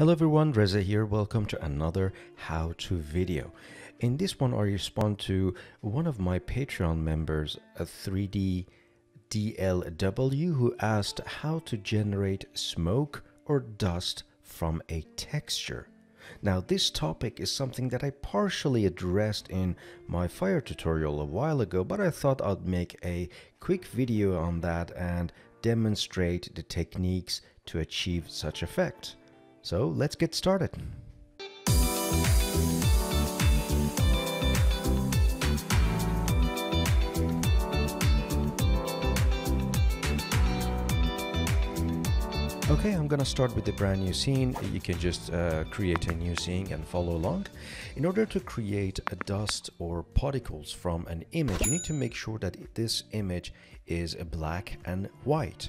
Hello everyone, Reza here. Welcome to another how-to video. In this one, I respond to one of my Patreon members, a 3D DLW, who asked how to generate smoke or dust from a texture. Now this topic is something that I partially addressed in my fire tutorial a while ago, but I thought I'd make a quick video on that and demonstrate the techniques to achieve such effect. So let's get started. Okay, I'm gonna start with a brand new scene. You can just uh, create a new scene and follow along. In order to create a dust or particles from an image, you need to make sure that this image is black and white.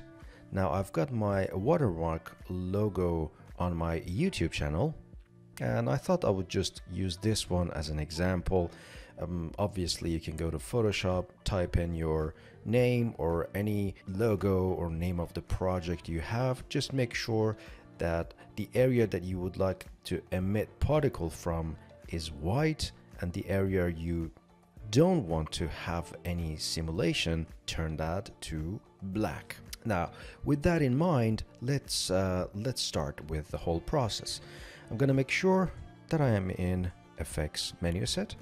Now I've got my watermark logo on my YouTube channel and I thought I would just use this one as an example. Um, obviously you can go to Photoshop, type in your name or any logo or name of the project you have. Just make sure that the area that you would like to emit particle from is white and the area you don't want to have any simulation, turn that to black. Now, with that in mind, let's uh, let's start with the whole process. I'm gonna make sure that I am in effects menu set.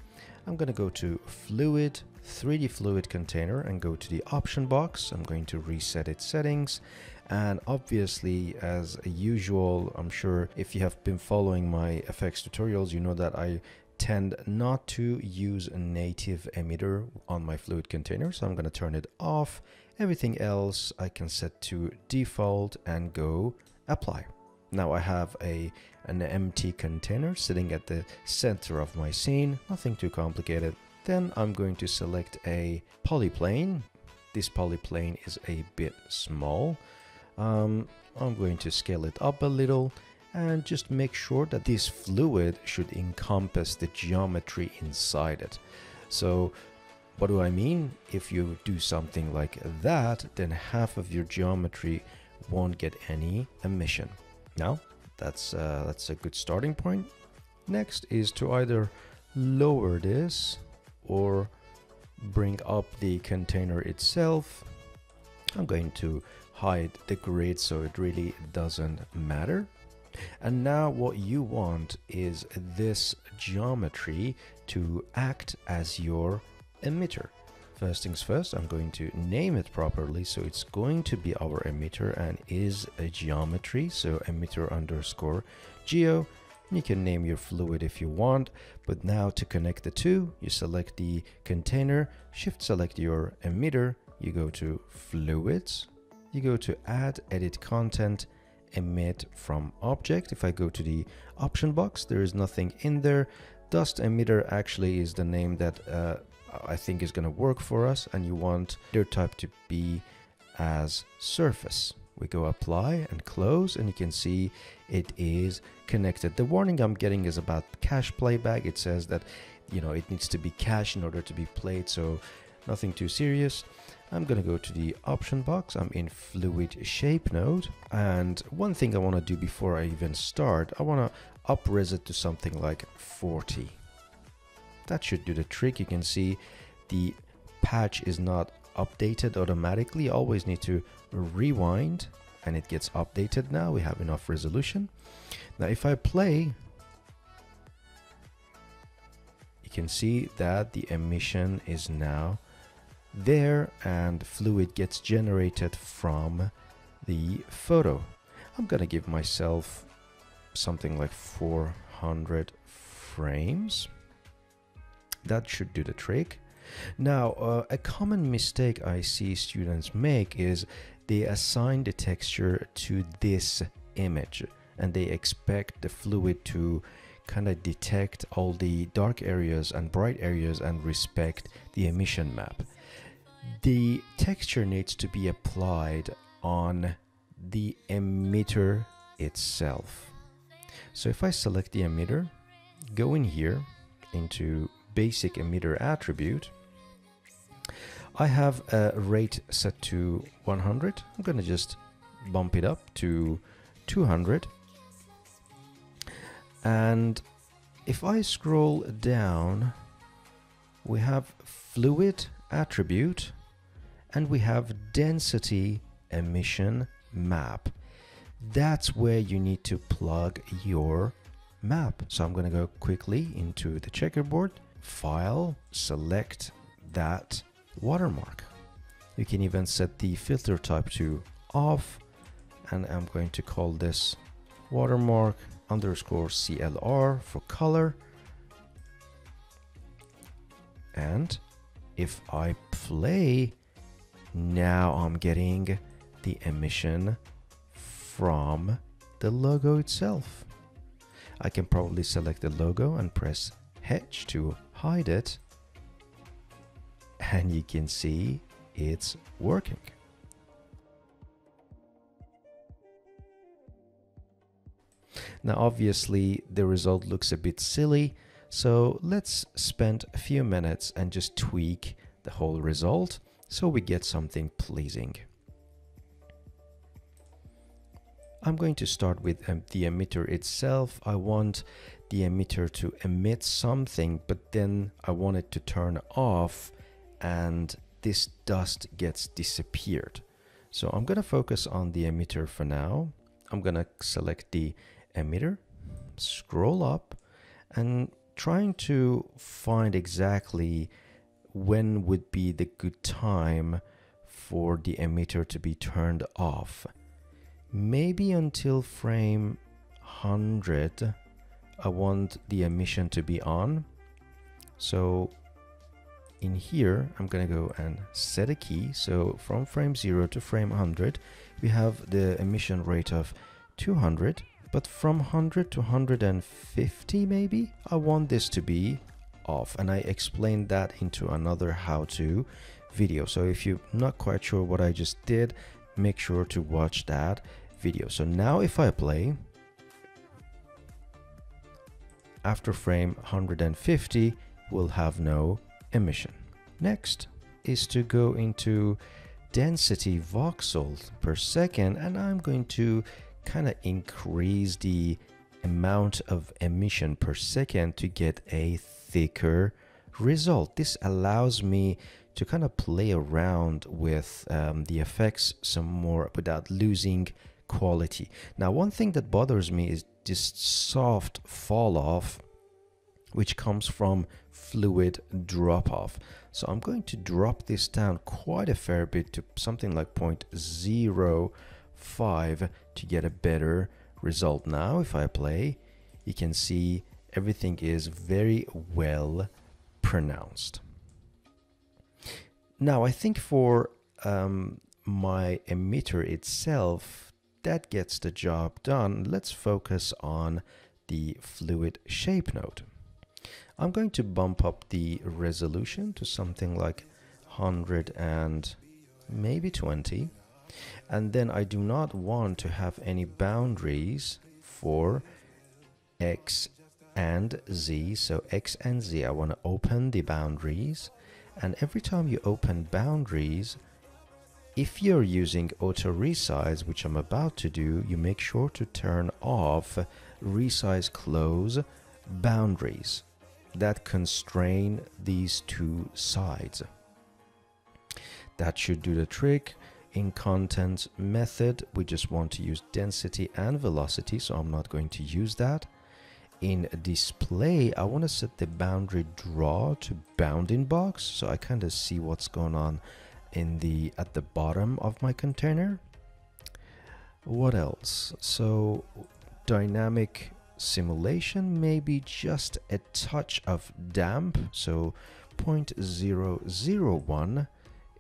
I'm gonna go to fluid, 3D fluid container and go to the option box. I'm going to reset its settings. And obviously, as usual, I'm sure if you have been following my effects tutorials, you know that I tend not to use a native emitter on my fluid container. So I'm going to turn it off Everything else I can set to default and go apply. Now I have a an empty container sitting at the center of my scene, nothing too complicated. Then I'm going to select a polyplane. This polyplane is a bit small. Um, I'm going to scale it up a little and just make sure that this fluid should encompass the geometry inside it. So what do I mean? If you do something like that, then half of your geometry won't get any emission. Now, that's, uh, that's a good starting point. Next is to either lower this or bring up the container itself. I'm going to hide the grid so it really doesn't matter. And now what you want is this geometry to act as your emitter. First things first, I'm going to name it properly. So it's going to be our emitter and is a geometry. So emitter underscore geo. You can name your fluid if you want, but now to connect the two, you select the container, shift select your emitter, you go to fluids, you go to add edit content, emit from object. If I go to the option box, there is nothing in there. Dust emitter actually is the name that uh, I think is going to work for us and you want your type to be as surface. We go apply and close and you can see it is connected. The warning I'm getting is about cache playback. It says that you know it needs to be cached in order to be played so nothing too serious. I'm gonna go to the option box. I'm in fluid shape node. And one thing I wanna do before I even start, I wanna up res it to something like 40 that should do the trick. You can see the patch is not updated automatically. Always need to rewind and it gets updated now. We have enough resolution. Now if I play, you can see that the emission is now there and fluid gets generated from the photo. I'm gonna give myself something like 400 frames that should do the trick. Now, uh, a common mistake I see students make is they assign the texture to this image and they expect the fluid to kind of detect all the dark areas and bright areas and respect the emission map. The texture needs to be applied on the emitter itself. So if I select the emitter, go in here into basic emitter attribute, I have a rate set to 100. I'm going to just bump it up to 200. And if I scroll down, we have fluid attribute and we have density emission map. That's where you need to plug your map. So I'm going to go quickly into the checkerboard, file, select that watermark. You can even set the filter type to off and I'm going to call this watermark underscore CLR for color. And if I play, now I'm getting the emission from the logo itself. I can probably select the logo and press H to hide it. And you can see it's working. Now obviously the result looks a bit silly, so let's spend a few minutes and just tweak the whole result so we get something pleasing. I'm going to start with um, the emitter itself. I want the emitter to emit something, but then I want it to turn off and this dust gets disappeared. So I'm to focus on the emitter for now. I'm to select the emitter, scroll up and trying to find exactly when would be the good time for the emitter to be turned off. Maybe until frame 100 I want the emission to be on. So in here, I'm gonna go and set a key. So from frame 0 to frame 100, we have the emission rate of 200. But from 100 to 150 maybe, I want this to be off. And I explained that into another how-to video. So if you're not quite sure what I just did, make sure to watch that video. So now if I play, after frame 150, we'll have no emission. Next is to go into density voxels per second and I'm going to kind of increase the amount of emission per second to get a thicker result. This allows me to kind of play around with um, the effects some more without losing quality. Now, one thing that bothers me is this soft fall off, which comes from fluid drop off. So I'm going to drop this down quite a fair bit to something like 0.05 to get a better result. Now, if I play, you can see everything is very well pronounced. Now, I think for um, my emitter itself, that gets the job done. Let's focus on the fluid shape node. I'm going to bump up the resolution to something like 100 and maybe 20 and then I do not want to have any boundaries for x and z so x and z I want to open the boundaries and every time you open boundaries if you're using auto resize which I'm about to do you make sure to turn off resize close boundaries that constrain these two sides. That should do the trick. In content method, we just want to use density and velocity, so I'm not going to use that. In display, I want to set the boundary draw to bounding box, so I kind of see what's going on in the at the bottom of my container. What else? So dynamic simulation maybe just a touch of damp so 0.001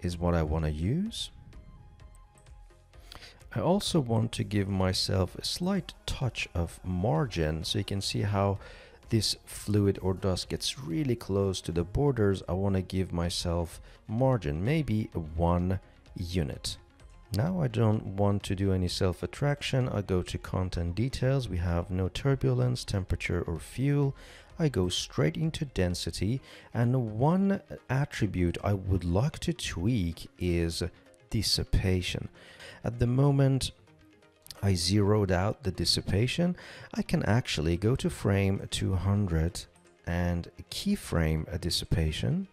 is what I want to use I also want to give myself a slight touch of margin so you can see how this fluid or dust gets really close to the borders I want to give myself margin maybe one unit now I don't want to do any self-attraction. I go to content details. We have no turbulence, temperature or fuel. I go straight into density and one attribute I would like to tweak is dissipation. At the moment I zeroed out the dissipation, I can actually go to frame 200 and keyframe a dissipation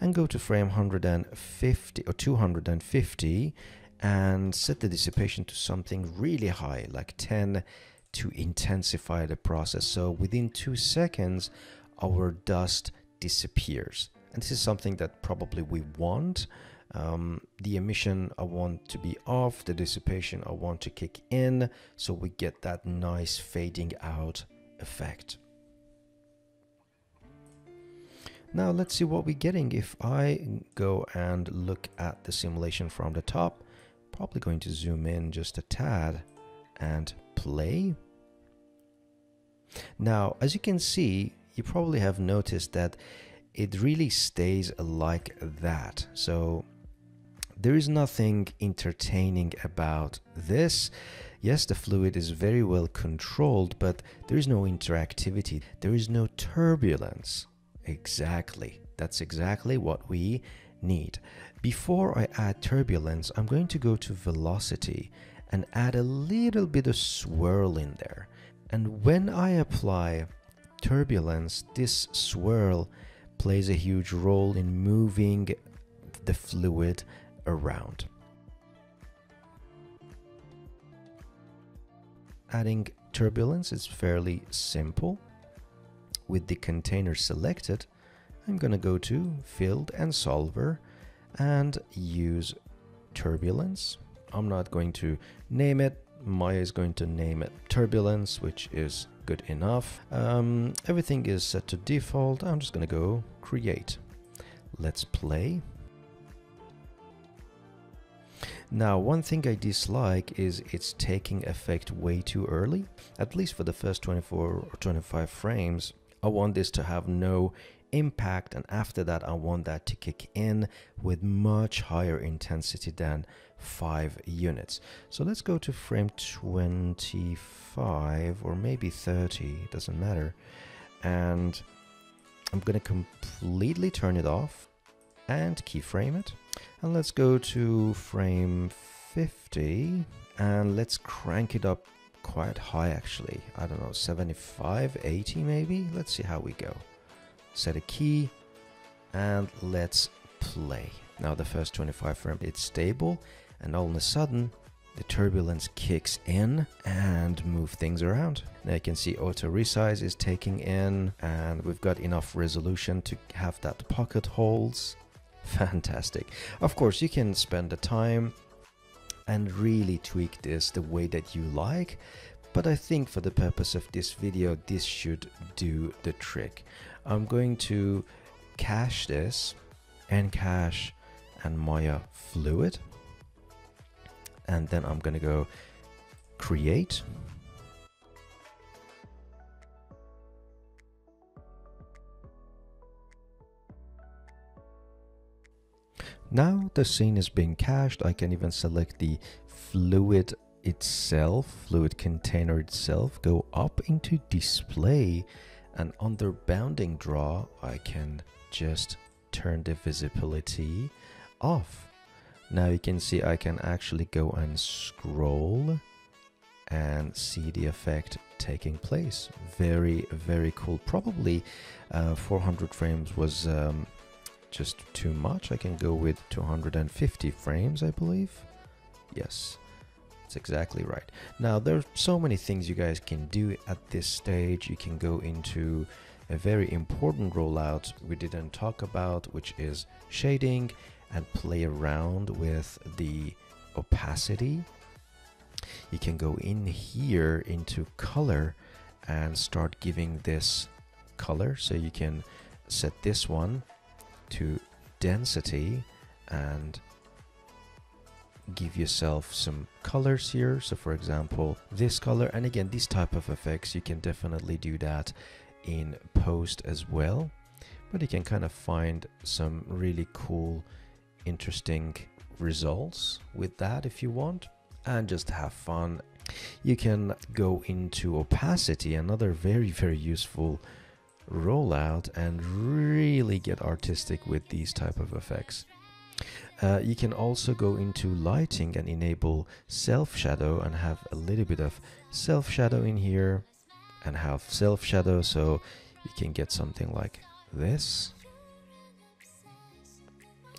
and go to frame 150 or 250 and set the dissipation to something really high like 10 to intensify the process. So within two seconds our dust disappears. And this is something that probably we want um, the emission I want to be off the dissipation I want to kick in so we get that nice fading out effect now let's see what we're getting if I go and look at the simulation from the top. Probably going to zoom in just a tad and play. Now, as you can see, you probably have noticed that it really stays like that. So there is nothing entertaining about this. Yes, the fluid is very well controlled, but there is no interactivity. There is no turbulence. Exactly. That's exactly what we need. Before I add turbulence, I'm going to go to velocity and add a little bit of swirl in there. And when I apply turbulence, this swirl plays a huge role in moving the fluid around. Adding turbulence is fairly simple with the container selected, I'm going to go to Field and Solver and use Turbulence. I'm not going to name it. Maya is going to name it Turbulence, which is good enough. Um, everything is set to default. I'm just going to go Create. Let's play. Now, one thing I dislike is it's taking effect way too early, at least for the first 24 or 25 frames. I want this to have no impact and after that I want that to kick in with much higher intensity than 5 units. So let's go to frame 25 or maybe 30, doesn't matter. And I'm going to completely turn it off and keyframe it. And let's go to frame 50 and let's crank it up quite high actually. I don't know, 75, 80 maybe? Let's see how we go. Set a key and let's play. Now the first 25 frame, it's stable and all of a sudden the turbulence kicks in and move things around. Now you can see auto resize is taking in and we've got enough resolution to have that pocket holes. Fantastic. Of course, you can spend the time and really tweak this the way that you like but I think for the purpose of this video this should do the trick. I'm going to cache this and cache and Maya fluid and then I'm gonna go create Now the scene is being cached, I can even select the fluid itself, fluid container itself, go up into display and under bounding draw, I can just turn the visibility off. Now you can see I can actually go and scroll and see the effect taking place. Very, very cool. Probably uh, 400 frames was um, just too much. I can go with 250 frames, I believe. Yes, that's exactly right. Now, there are so many things you guys can do at this stage. You can go into a very important rollout we didn't talk about, which is shading and play around with the opacity. You can go in here into color and start giving this color. So you can set this one to density and give yourself some colors here. So for example this color and again these type of effects you can definitely do that in post as well. But you can kind of find some really cool interesting results with that if you want and just have fun. You can go into opacity another very very useful rollout and really get artistic with these type of effects. uh, you can also go into lighting and enable self shadow and have a little bit of self shadow in here and have self shadow so you can get something like this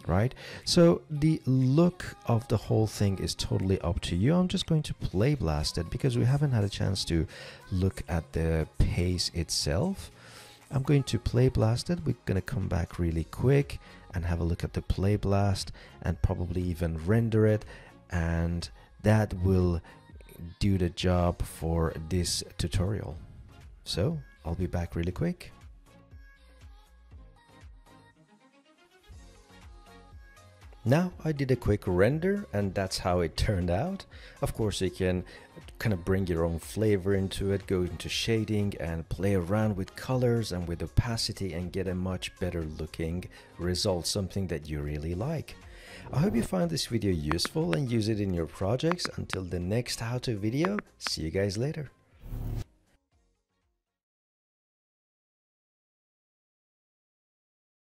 right? So the look of the whole thing is totally up to you. I'm just going to play blast it because we haven't had a chance to look at the pace itself i'm going to play blast it. We're going to come back really quick and have a look at the play blast and probably even render it. And that will do the job for this tutorial. So I'll be back really quick. Now I did a quick render and that's how it turned out. Of course you can kind of bring your own flavor into it, go into shading and play around with colors and with opacity and get a much better looking result, something that you really like. I hope you find this video useful and use it in your projects. Until the next how-to video, see you guys later.